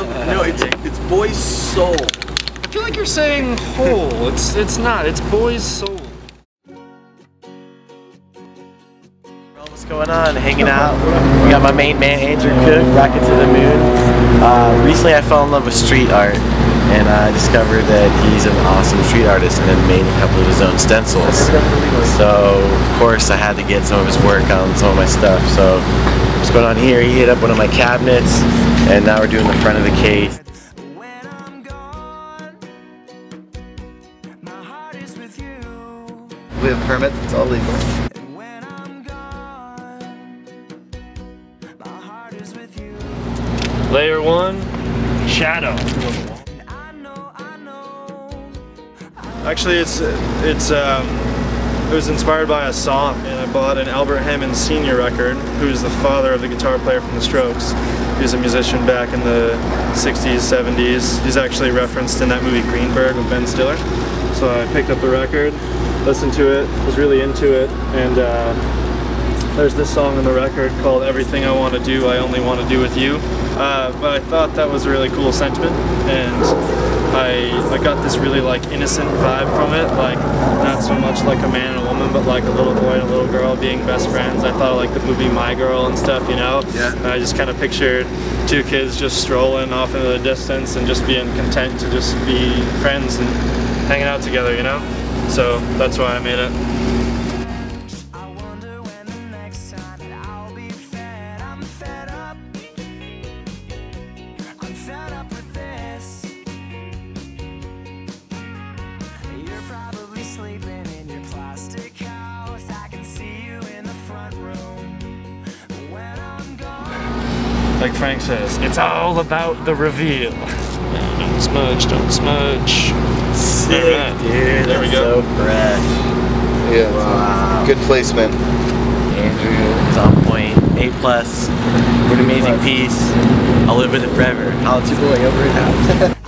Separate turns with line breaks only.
Um, no, it's it's Boy's Soul.
I feel like you're saying whole. It's it's not. It's boy's soul.
What's going on? Hanging out. We got my main man Andrew Cook, Rocket to the Moon. Uh, recently I fell in love with street art and I discovered that he's an awesome street artist and then made a couple of his own stencils. So of course I had to get some of his work on some of my stuff. So what's going on here? He hit up one of my cabinets and now we're doing the front of the case.
We have permits. It's all legal.
Layer one, shadow.
Actually, it's it's um, it was inspired by a song, and I bought an Albert Hammond Senior record, who's the father of the guitar player from The Strokes. He was a musician back in the 60s, 70s. He's actually referenced in that movie Greenberg with Ben Stiller. So I picked up the record, listened to it, was really into it, and uh, there's this song on the record called Everything I Want to Do, I Only Want to Do With You. Uh, but I thought that was a really cool sentiment, and I, I got this really like innocent vibe from it, like not so much like a man and a woman, but like a little boy and a little girl being best friends. I thought of like the movie My Girl and stuff, you know?
Yeah.
And I just kind of pictured two kids just strolling off into the distance and just being content to just be friends and hanging out together, you know? So that's why I made it. Like Frank says, it's all about the reveal. Don't smudge, don't smudge.
Sick,
Alright.
dude.
There we go.
So fresh.
Yeah.
Wow.
Good placement.
Andrew is on point. A plus. What an amazing piece. I'll live with it forever. I'll your boy over and out.